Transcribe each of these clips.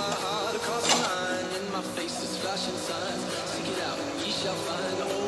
my heart across mine, and my face is flashing signs. Seek it out, ye shall find.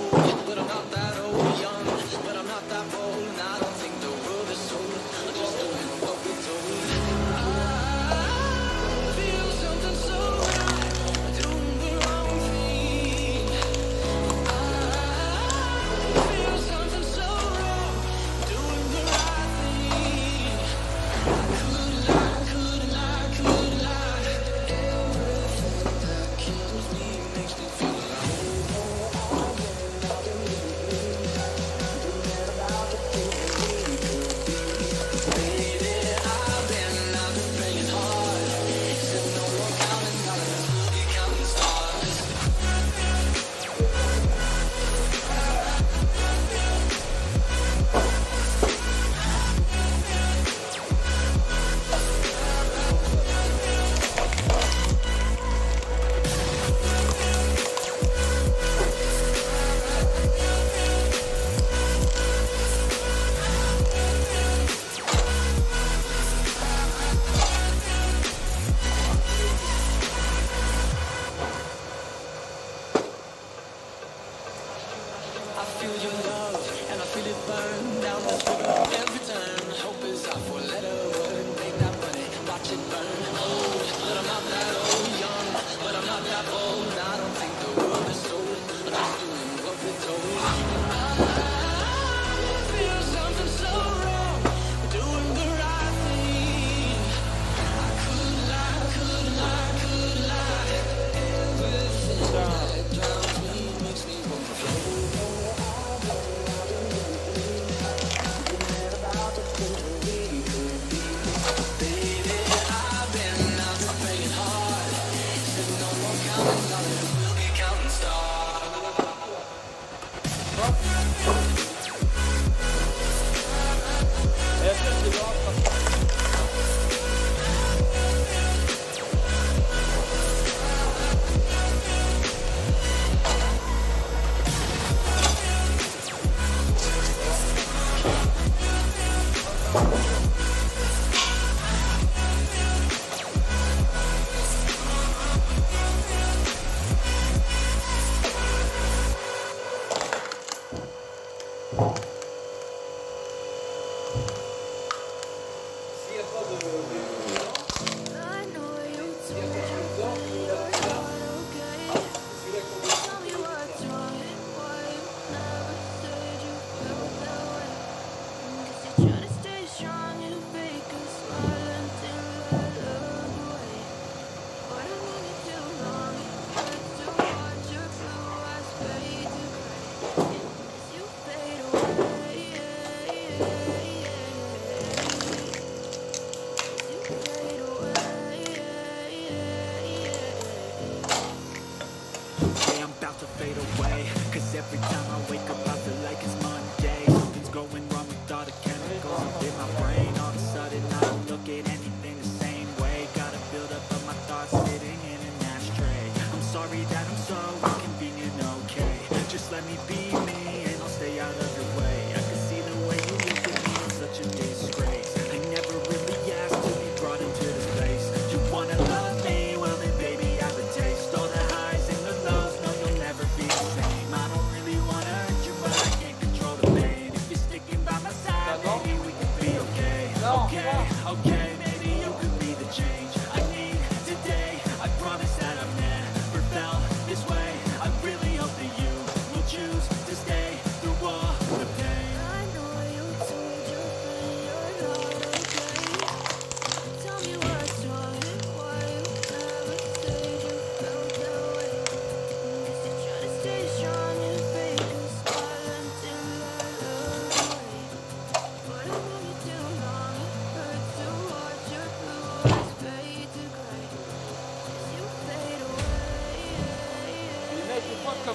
Okay.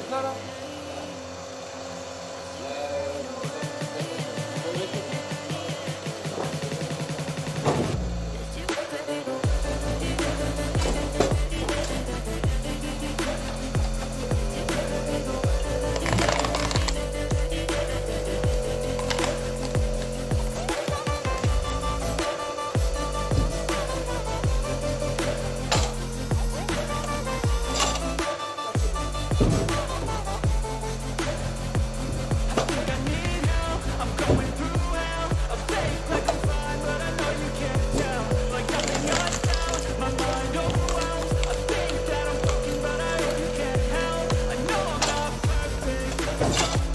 Clara. Thank you.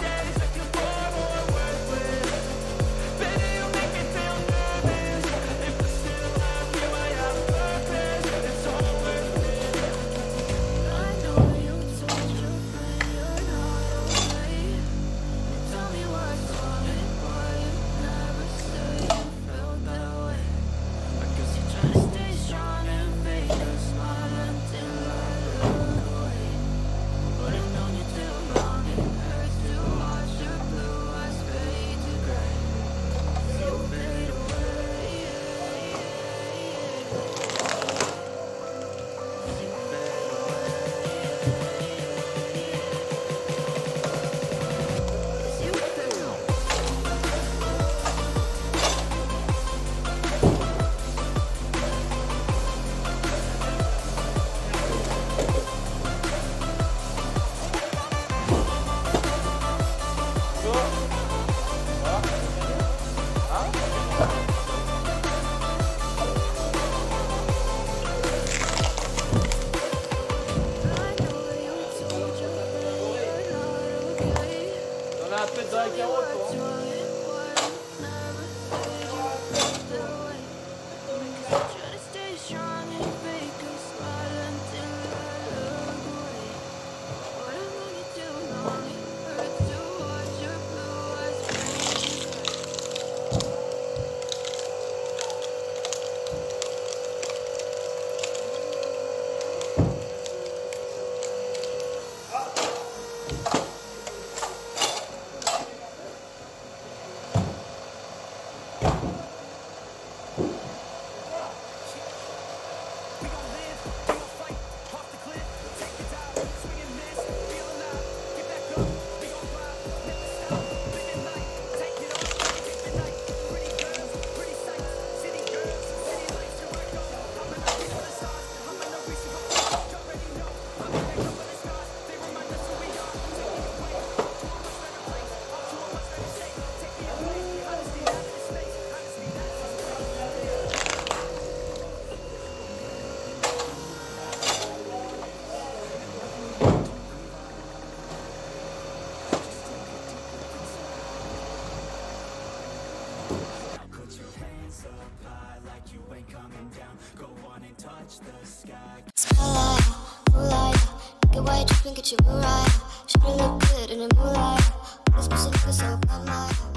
Just get you right. Should look good in the moonlight. This pussy nigga so bad,